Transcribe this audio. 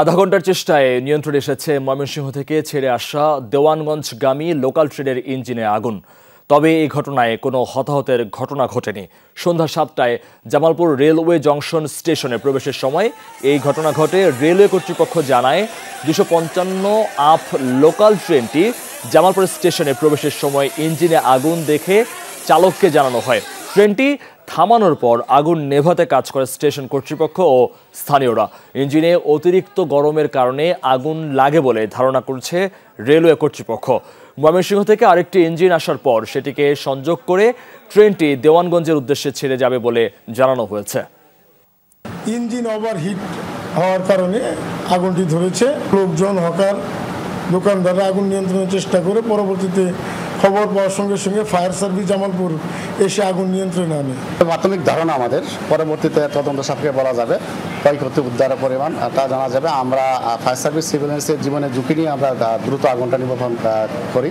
আধা ঘণ্টার চেষ্টায় নিয়ন্ত্রণে এসেছে ময়মনসিংহ থেকে ছেড়ে আসা দেওয়ানগঞ্জ দেওয়ানগঞ্জগামী লোকাল ট্রেনের ইঞ্জিনে আগুন। তবে এই ঘটনায় কোনো হতাহতের ঘটনা ঘটেনি। সন্ধ্যা সাতটায় জামালপুর রেলওয়ে জংশন স্টেশনে প্রবেশের সময় এই ঘটনা ঘটে। রেলওয়ে কর্তৃপক্ষ জানায়, দুশো পঞ্চান্ন আপ লোকাল ট্রেনটি জামালপুর স্টেশনে প্রবেশের সময় ইঞ্জিনে আগুন দেখে চালককে জানানো হয়। ট্রেনটি থামানোর পর আগুন নেভাতে কাজ করে স্টেশন কর্তৃপক্ষ ও স্থানীয়রা। ইঞ্জিনে অতিরিক্ত গরমের কারণে আগুন লাগে বলে ধারণা করছে রেলওয়ে কর্তৃপক্ষ। ময়মনসিংহ থেকে আরেকটি ইঞ্জিন আসার পর সেটিকে সংযোগ করে ট্রেনটি দেওয়ানগঞ্জের উদ্দেশ্যে ছেড়ে যাবে বলে জানানো হয়েছে। ইঞ্জিন ওভারহিট হওয়ার কারণে আগুনটি ধরেছে। লোকজন, হকার, দোকানদাররা আগুন নিয়ন্ত্রণের চেষ্টা করে পরবর্তীতে খবর পাওয়ার সঙ্গে সঙ্গে ফায়ার সার্ভিস জামালপুর এসে আগুন নিয়ন্ত্রণে আনে। প্রাথমিক ধারণা আমাদের, পরবর্তীতে তদন্ত সাপেক্ষে বলা যাবে ক্ষয়ক্ষতি উদ্ধারের পরিমাণ তা জানা যাবে। আমরা ফায়ার সার্ভিস সিভিলেন্সের জীবনের ঝুঁকি নিয়ে আমরা দ্রুত আগুনটা নিবন্ধন করি।